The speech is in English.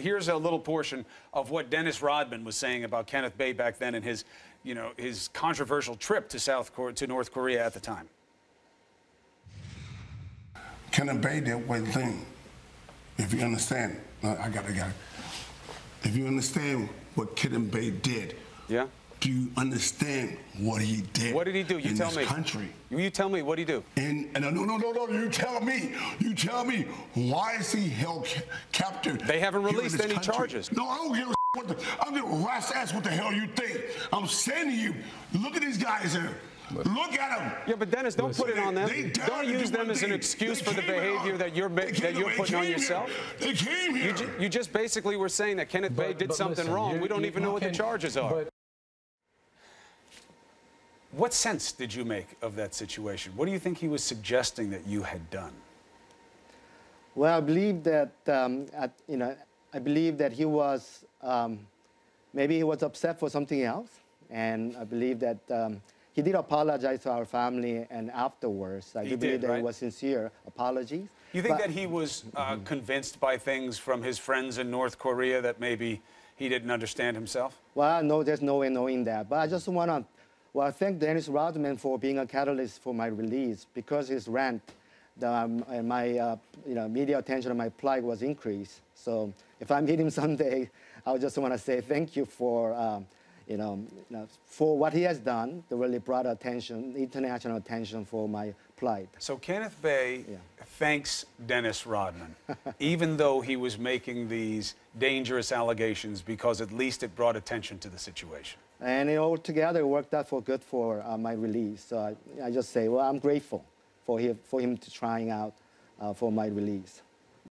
Here's a little portion of what Dennis Rodman was saying about Kenneth Bae back then and his, you know, his controversial trip to South Korea, to North Korea at the time. Kenneth Bae did one thing. If you understand, uh, I got, I got. If you understand what Kenneth Bae did, Yeah. Do you understand what he did? What did he do? You in tell this me. Country. You tell me. What did he do? And, and no, no, no, no. You tell me. You tell me. Why is he held ca- captive? They haven't released any country? charges. No, I don't give a what the, I don't give a rat's ass what the hell you think. I'm saying to you, look at these guys here. Look at them. Yeah, but Dennis, don't put it on them. They dared Don't use do them as an excuse They for the came here. behavior that you're ma- that you're putting on came here. yourself. They came here. You, ju- you just basically were saying that Kenneth Bae did something listen, wrong. We don't even know you what the charges are. What sense did you make of that situation? What do you think he was suggesting that you had done? Well, I believe that um, at, you know, I believe that he was um, maybe he was upset for something else, and I believe that um, he did apologize to our family, and afterwards, I He do believe that right? it was sincere apologies. You think But- that he was uh, convinced by things from his friends in North Korea that maybe he didn't understand himself? Well, no, there's no way knowing that. But I just want to well, I thank Dennis Rodman for being a catalyst for my release because his rant the, um, and my uh, you know, media attention on my plight was increased. So if I meet him someday, I just want to say thank you for, um, you, know, you know, for what he has done that really brought attention, international attention for my plight. So Kenneth Bae Yeah. thanks Dennis Rodman, even though he was making these dangerous allegations, because at least it brought attention to the situation. And it all together worked out for good for uh, my release. So I, I just say, well, I'm grateful for him, for him to trying out uh, for my release.